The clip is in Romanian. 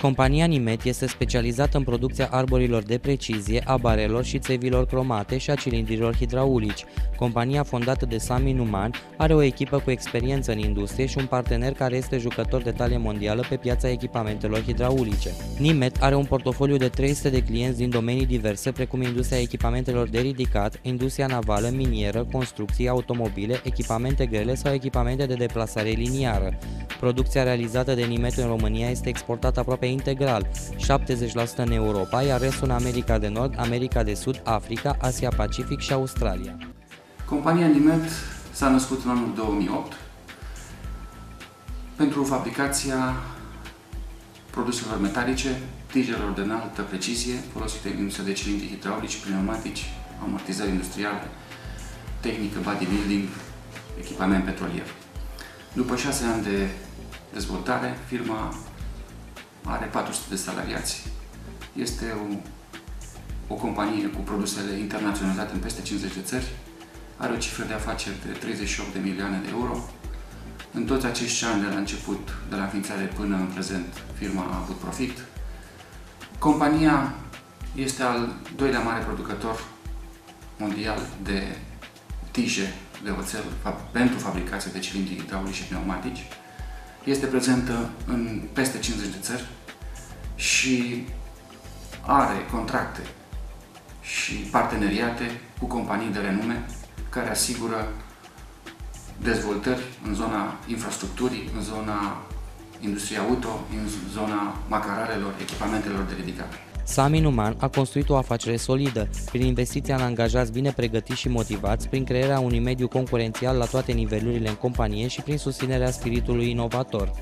Compania Nimet este specializată în producția arborilor de precizie, a barelor și țevilor cromate și a cilindrilor hidraulici. Compania fondată de Sami Numan are o echipă cu experiență în industrie și un partener care este jucător de talie mondială pe piața echipamentelor hidraulice. Nimet are un portofoliu de 300 de clienți din domenii diverse precum industria echipamentelor de ridicat, industria navală, minieră, construcții, automobile, echipamente grele sau echipamente de deplasare liniară. Producția realizată de Nimet în România este exportată aproape integral, 70% în Europa, iar restul în America de Nord, America de Sud, Africa, Asia Pacific și Australia. Compania Nimet s-a născut în anul 2008 pentru fabricația produselor metalice, tijelor de înaltă precizie, folosite în industria de cilindri hidraulici, pneumatici, amortizări industriale, tehnică, bodybuilding, echipament petrolier. După șase ani de dezvoltare, firma are 400 de salariați. Este o, o companie cu produsele internaționalizate în peste 50 de țări, are o cifră de afaceri de 38 de milioane de euro. În toți acești ani de la început, de la înființare până în prezent, firma a avut profit. Compania este al doilea mare producător mondial de tije de oțel pentru fabricație de cilindri hidraulici și pneumatici. Este prezentă în peste 50 de țări și are contracte și parteneriate cu companii de renume care asigură dezvoltări în zona infrastructurii, în zona industriei auto, în zona macararelor, echipamentelor de ridicare. Sami Numan a construit o afacere solidă, prin investiția în angajați bine pregătiți și motivați, prin crearea unui mediu concurențial la toate nivelurile în companie și prin susținerea spiritului inovator.